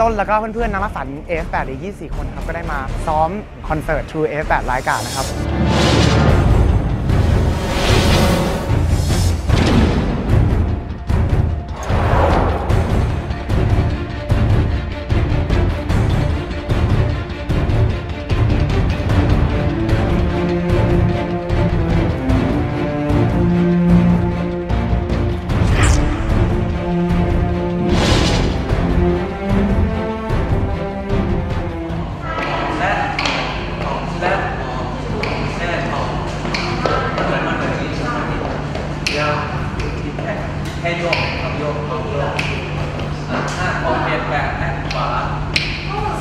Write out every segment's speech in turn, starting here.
ต้นแล้วก็เพื่อนๆนักรักษา AF8 อีก 24 คนครับ ก็ได้มาซ้อมคอนเสิร์ต True AF8 รายการนะครับ ให้โยกเอาโยกเอาโยกอะห้าของเปลี่ยนแบบแอขวา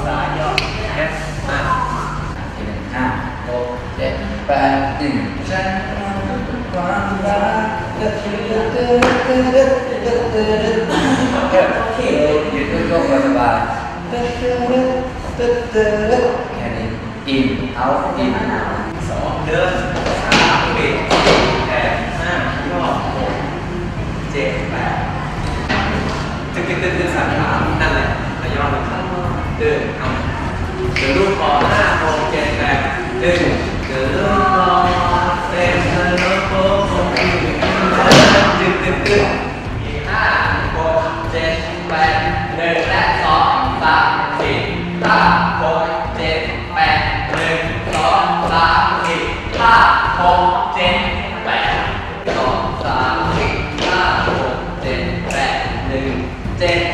ซ้ายย่อเอสอะห้าหกเจ็ดแปดหนึ่งฉันความรักเดือดเดือดเดือดเดือดเดือดเดือดเดือดเดือดโอเคยืดโยกสบายเดือดเดือดเดือดเดือดแค่นี้อินเอาอินสองเดินสามเบรกแปดห้าย่อหกเจ็ดแปดตึ๊กตึ๊กตึ๊กตึ๊กสามสามนั่นแหละขย่อลงครับเดินเอาเดินรูปคอห้าหกเจ็ดแปดเดินเดินรูปคอเต็มเดินรูปโค้งโค้งตึ๊กตึ๊กตึ๊กห้าหกเจ็ดแปดหนึ่งและสองสามสี่ห้าหกเจ็ดแปดหนึ่งสองสามสี่ห้าหกเจ็ดแปด de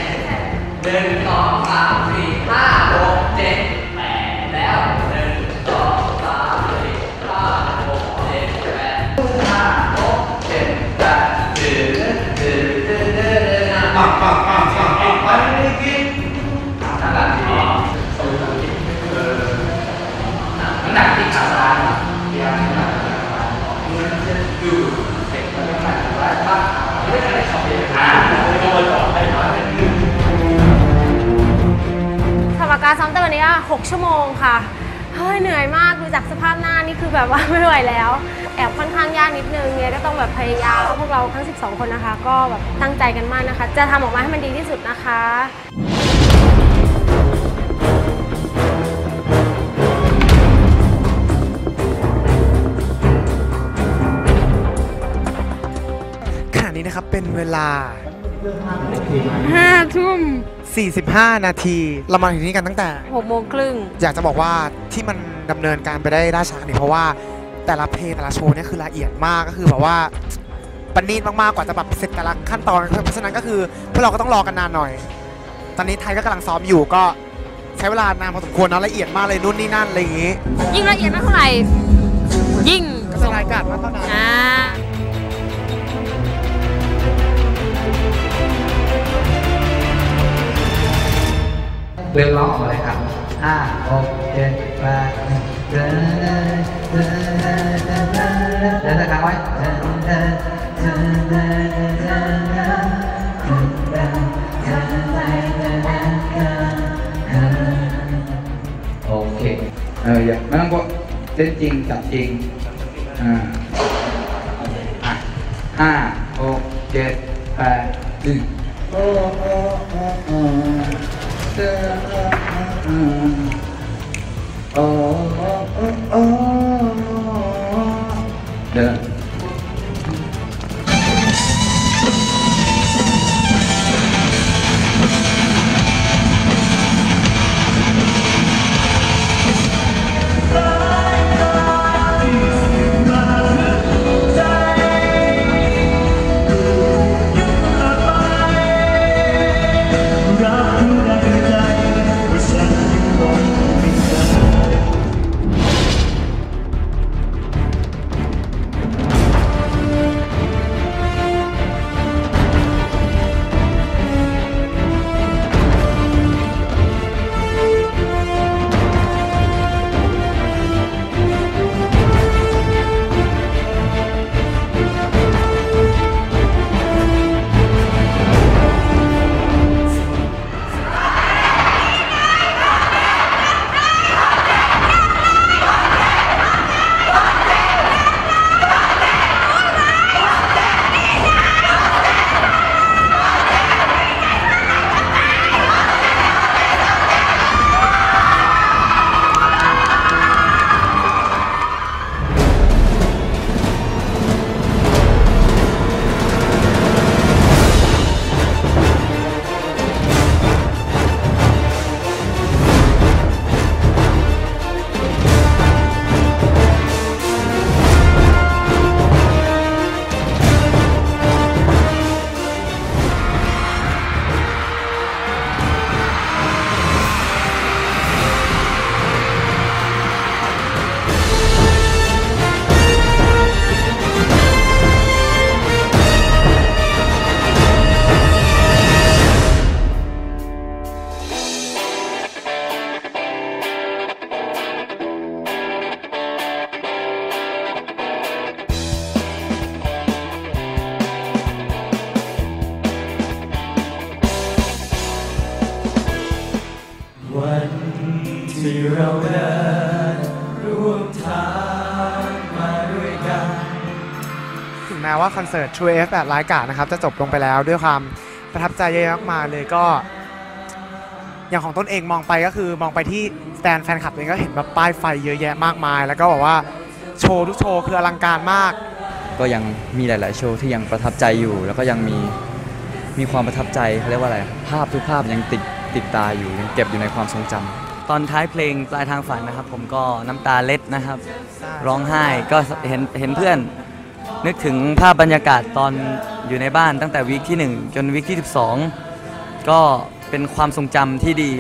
ซ้อมแต่วันนี้ก็6ชั่วโมงค่ะ เฮ้ยเหนื่อยมากดูจากสภาพหน้านี่คือแบบว่าไม่ไหวแล้ว แอบค่อนข้างยากนิดนึงเนี่ยก็ต้องแบบพยายามพวกเราทั้ง 12 คนนะคะ ก็แบบตั้งใจกันมากนะคะ จะทำออกมาให้มันดีที่สุดนะคะขณะนี้นะครับเป็นเวลา 5ทุ่ม45 นาที เรามาถึงที่กันตั้งแต่6โมงครึ่งอยากจะบอกว่าที่มันดำเนินการไปได้ล่าช้าเนี่ยเพราะว่าแต่ละเพลงแต่ละโชว์เนี่ยคือละเอียดมากก็คือแบบว่าปณีตมากๆกว่าจะแบบเสร็จแต่ละขั้นตอนเพราะฉะนั้นก็คือพวกเราก็ต้องรอกันนานหน่อย ตอนนี้ไทยก็กำลังซ้อมอยู่ก็ใช้เวลานานพอสมควรเนอะละเอียดมากเลยนู่นนี่นั่นอะไรอย่างงี้ ยิ่งละเอียดมากเท่าไหร่ ยิ่งก็เป็นรายการมากเท่านั้น อ่า เรียกร้องออกมาเลยครับห้าหกเจ็ดแปดเดินนะครับไว้โอเค เอเอย่เไม่ต้องเลัวเต้นจริเจับจริง อ่าห้าหกเจ็ดแปดหนึ่งโอ้ แม้ว่าคอนเสิร์ต True F แบบรายการนะครับจะจบลงไปแล้วด้วยความประทับใจเยอะมากมายเลยก็อย่างของต้นเองมองไปก็คือมองไปที่สแตนแฟนคลับเองก็เห็นแบบป้ายไฟเยอะแยะมากมาย แล้วก็บอกว่าโชว์ทุกโชว์คืออลังการมาก ก็ยังมีหลาย ๆ โชว์ที่ยังประทับใจอยู่ แล้วก็ยังมีมีความประทับใจเขาเรียกว่าอะไรภาพทุกภาพยังติดติดตาอยู่ยังเก็บอยู่ในความทรงจำตอนท้ายเพลงปลายทางฝันนะครับ ผมก็น้ำตาเล็ดนะครับ ร้องไห้ก็เห็นเห็นเพื่อน นึกถึงภาพบรรยากาศตอนอยู่ในบ้านตั้งแต่ week ที่ 1 จน week ที่ 12 ก็เป็นความทรงจำที่ดี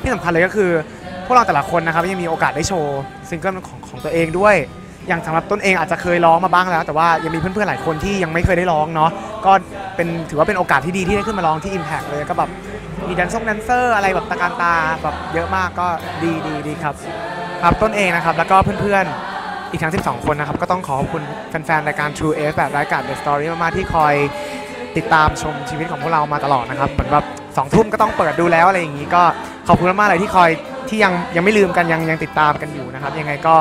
ที่สำคัญเลยก็คือ พวกเราแต่ละคนนะครับยังมีโอกาสได้โชว์ซิงเกิลของของตัวเองด้วย อย่างสำหรับต้นเองอาจจะเคยร้องมาบ้างแล้ว แต่ว่ายังมีเพื่อนๆหลายคนที่ยังไม่เคยได้ร้องเนาะก็เป็นถือว่าเป็นโอกาสที่ดีที่ได้ขึ้นมาร้องที่ Impact เลยก็แบบมีแดนซ์แดนเซอร์อะไรแบบตระการตาแบบเยอะมากก็ดีดีดีครับครับต้นเองนะครับแล้วก็เพื่อนๆ อีกทั้ง 12 คนนะครับ ก็ต้องขอขอบคุณแฟนๆรายการ True F แบบรายการ The Story มากๆที่คอยติดตามชมชีวิตของพวกเรามาตลอดนะครับเหมือนแบบสองทุ่มก็ต้องเปิดดูแล้วอะไรอย่างนี้ก็ขอบคุณมากๆเลยที่คอยที่ยังยังไม่ลืมกันยังยังติดตามกันอยู่นะครับ ยังไงก็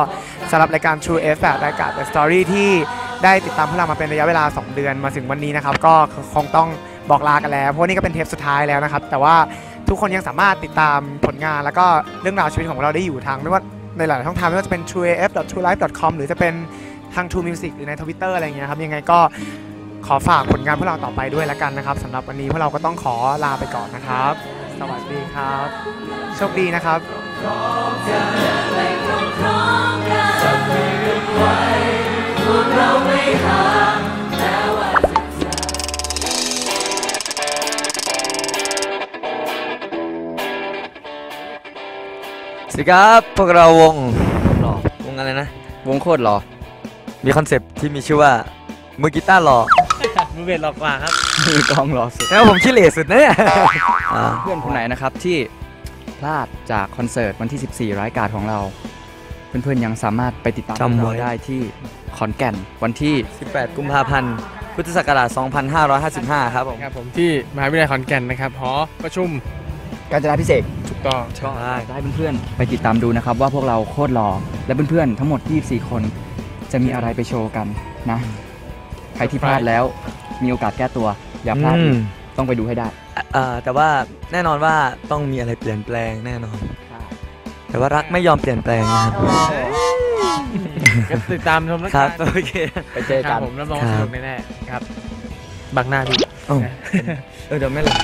สำหรับรายการ True F แบบรายการ The Story ที่ได้ติดตามพวกเรามาเป็นระยะเวลา 2 เดือนมาถึงวันนี้นะครับ ก็คงต้องบอกลากันแล้วเพราะนี่ก็เป็นเทปสุดท้ายแล้วนะครับ แต่ว่าทุกคนยังสามารถติดตามผลงาน แล้วก็เรื่องราวชีวิตของเราได้อยู่ทางไม่ว่า ในหลายๆช่องทางไม่ว่าจะเป็น trueaf.truelife.com หรือจะเป็นทาง True Music หรือใน Twitter อะไรอย่างเงี้ยครับยังไงก็ขอฝากผลงานพวกเราต่อไปด้วยละกันนะครับสำหรับวันนี้พวกเราก็ต้องขอลาไปก่อนนะครับ สวัสดีครับ โชคดีนะครับ สวัสดีครับพวกเราวงหล่อวงอะไรนะ วงโคตรหรอมีคอนเซปต์ที่มีชื่อว่ามือกีตาร์หล่อมือเบสหลอกกว่าครับมือกลองหรอสุดแล้วผมขี้เหร่สุดนะเนี่ยอ่าเพื่อนคนไหนนะครับที่พลาดจากคอนเสิร์ตวันที่ 14รายการของเรา เพื่อนๆยังสามารถไปติดตามพวกเราได้ที่ขอนแก่นวันที่ 18 กุมภาพันธ์พุทธศักราช 2555 ครับผม ครับผมที่มหาวิทยาลัยขอนแก่นนะครับหอประชุม กาญจนาพิเศษกถูก ต้องใช่ได้เพื่อนๆไปติดตามดูนะครับ ว่าพวกเราโคตรหล่อและเพื่อนๆทั้งหมด 24 คนจะมีอะไรไปโชว์กันนะ ใครที่พลาดแล้วมีโอกาสแก้ตัว อย่าพลาดอีกต้องไปดูให้ได้อ่าแต่ว่าแน่นอนว่าต้องมีอะไรเปลี่ยนแปลงแน่นอน แต่ว่ารักไม่ยอมเปลี่ยนแปลงนะครับก็ติดตามชมแล้วคกัรับนโอเคไปเจอคกัรับนผมรับรองครับสนุกแน่ๆครับ บักหน้าพี่เออเดี๋ยวไม่เลย